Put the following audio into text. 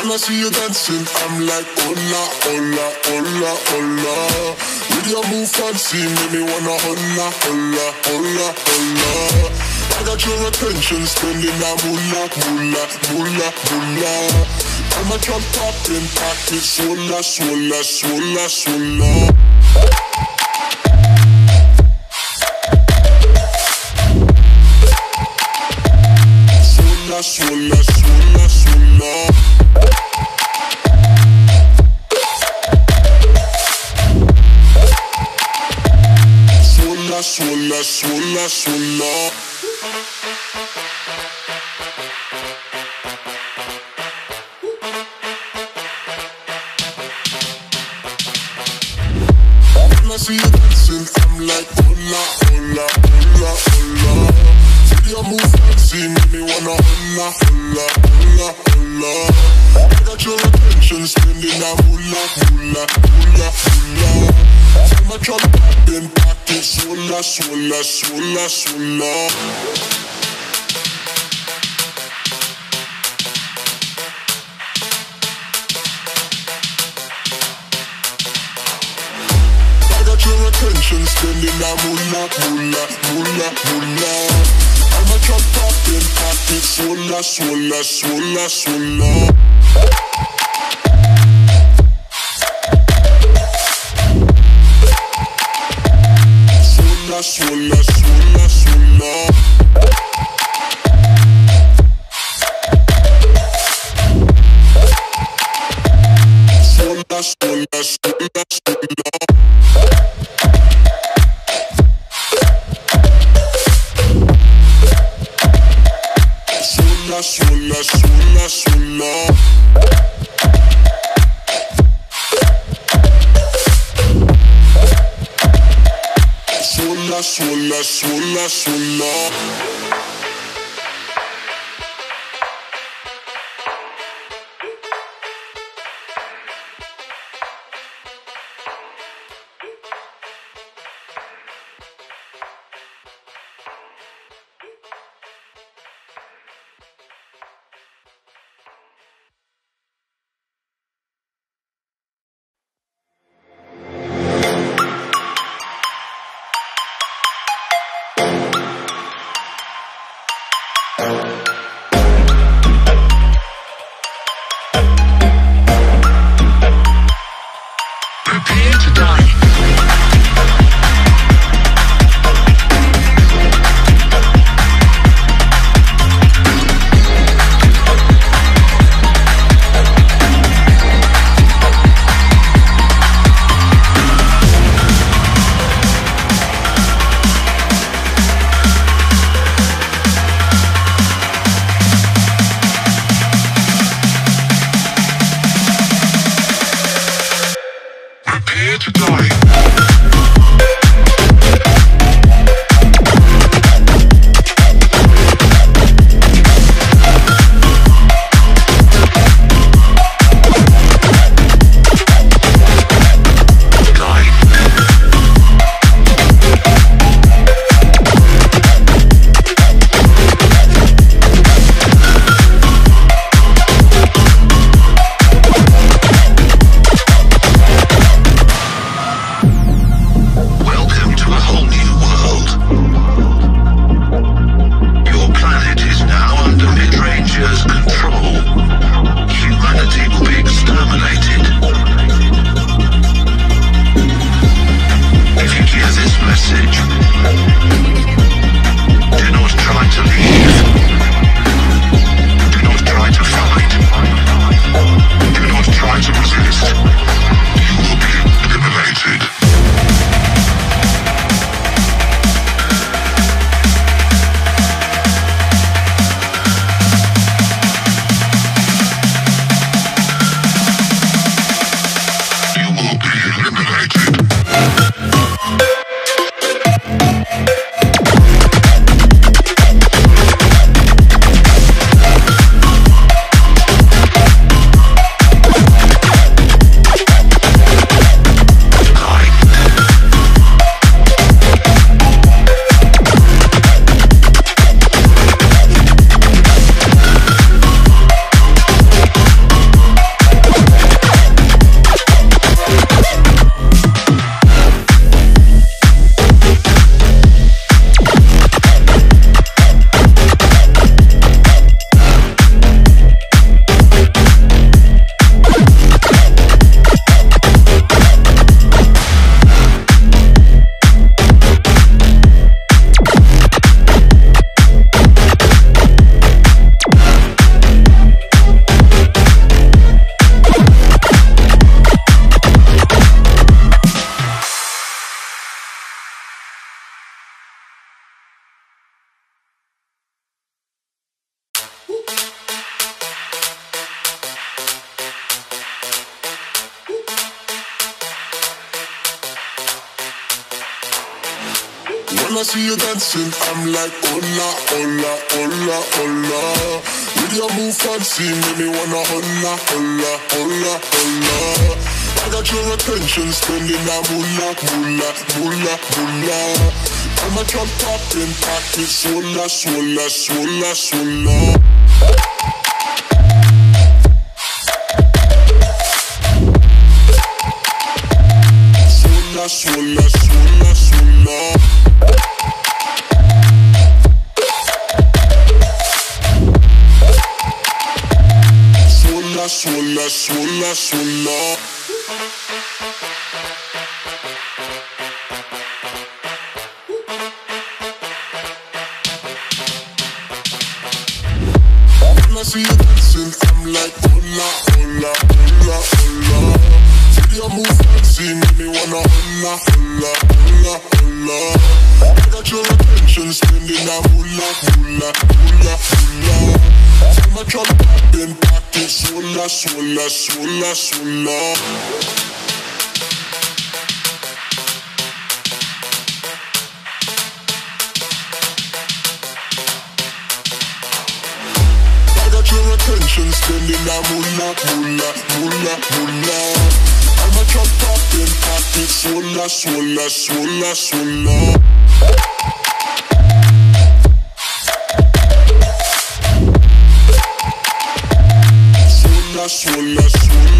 When I see you dancing, I'm like, hola, hola, hola, hola. With your move fancy, make me wanna hola, hola, hola, hola. I got your attention, spending that moolah, moolah, moolah, moolah. I'm a drop popping, pocket, swalla, swalla, swalla. Swalla, swalla, swalla, see you dancing, I'm like, hola, hola, hola, hola. Move fancy, make me wanna hola, hola, hola, hola. I got your attention, spending that popping, pocket, swalla, swalla, swalla, swalla. Attention, spending that moolah, moolah. I'm a drop popping, pocket, swalla, swalla, swalla, swalla. Swalla, swalla, swalla, swalla. Swalla, swalla, swalla, swalla, done. to die. I see you dancing, I'm like, hola, hola, hola, hola. With your move fancy, make me wanna hola, hola, hola, hola. I got your attention, spending that moolah, moolah, moolah, moolah. I'm a jump popping, pocket, swalla, swalla, swalla, swalla. Swalla, swalla, swalla, swalla. Swalla, swalla. When I see you dancing, I'm like, hola, hola, hola, hola. Your move fancy, make me wanna hola, hola, hola, I got your attention, spending that moolah, moolah, moolah, moolah. From my trunk popping, pocket, swalla, swalla, swalla, swalla. I got your attention, spending that moolah, moolah, moolah, moolah. I'm a trunk popping, pocket, swalla, swalla, swalla, swalla. Swalla, swalla, swalla, swalla.